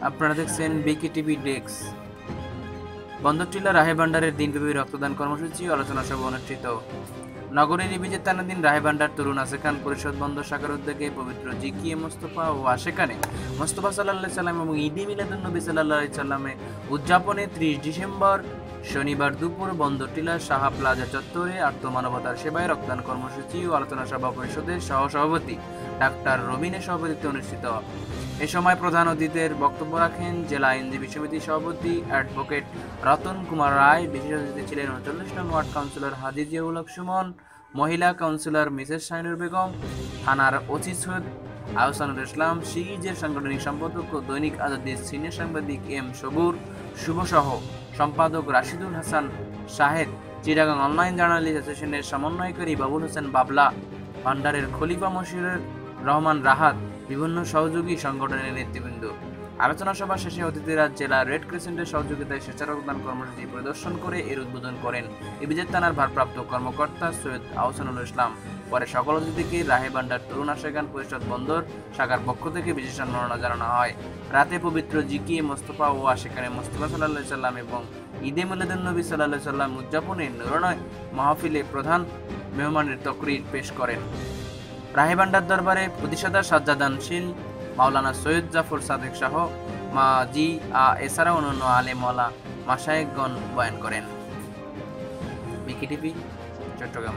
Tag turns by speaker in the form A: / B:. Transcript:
A: আপনারা দেখছেন বিকি টিভি ডেক্স বন্দরটিলা রাহে ভান্ডারের দিনব্যাপী রক্তদান কর্মসূচি আলোচনা সভা অনুষ্ঠিত। নগরীর বিজেতানাদিন রাহে ভান্ডার তরুণ আশেখান পরিষদ বন্দর শাখার উদ্যোগে পবিত্র জিকিয়ে মোস্তফা ও আশেখানে মোস্তফা সাল্লাহ সাল্লাম এবং ইদি মিলাদুল নবী সাল্লাহ সাল্লামে উদযাপনে ত্রিশ ডিসেম্বর শনিবার দুপুর বন্দরটিলা সাহা প্লাজা চত্বরে আত্মমানবতার সেবায় রক্তদান কর্মসূচি ও আলোচনা সভা পরিষদের সহ সভাপতি ডাক্তার রবিনের সভাপতিত্বে অনুষ্ঠিত। এ সময় প্রধান অতিথির বক্তব্য রাখেন জেলা আইনজীবী সমিতির সভাপতি অ্যাডভোকেট রতন কুমার রায়, বিশেষ অতিথি ছিলেন উনচল্লিশ নং ওয়ার্ড কাউন্সিলর হাজি জিয়াউল সুমন, মহিলা কাউন্সিলর মিসেস শাহিনুর বেগম, থানার ওসি সৈয়দ আহসানুল ইসলাম সিরিজের সাংগঠনিক সম্পাদক ও দৈনিক আজাদের সিনিয়র সাংবাদিক এম সবুর শুভসহ সম্পাদক রাশিদুল হাসান শাহেদ চিরাগাং অনলাইন জার্নালিস্ট অ্যাসোসিয়েশনের সমন্বয়কারী বাবুল হোসেন বাবলা ভান্ডারের খলিফা মশির রহমান রাহাত, বিভিন্ন সহযোগী সংগঠনের নেতৃবৃন্দ। আলোচনা সভা শেষে অতিথিরা জেলা রেড ক্রিসেন্টের সহযোগিতায় স্বেচ্ছারক্তদান কর্মসূচি পরিদর্শন করে এর উদ্বোধন করেন ইবিজের থানার ভারপ্রাপ্ত কর্মকর্তা সৈয়দ আহসানুল ইসলাম। পরে সকল অতিথিকে রাহে ভান্ডার তরুণ আশেখান পরিষদ বন্দর শাখার পক্ষ থেকে বিশেষ সম্মাননা জানানো হয়। রাতে পবিত্র জিকি, মোস্তফা ও আশেখানে মোস্তফা সাল্লাহ সাল্লাম এবং ঈদে মিলাদুল নবী সাল্লাহ সাল্লাম উদযাপনে নুরনয় মাহফিলে প্রধান মেহমানের তকরির পেশ করেন। রাহেবান্ডার দরবারে প্রতিষ্ঠাতা সাজ্জাদানশীল মাওলানা সৈয়দ জাফর সাদেক সহ মা জি আ এছাড়া অন্যান্য আলেমওয়ালা মাসায়েকগণ বয়ান করেন। বিকিটিভি, চট্টগ্রাম।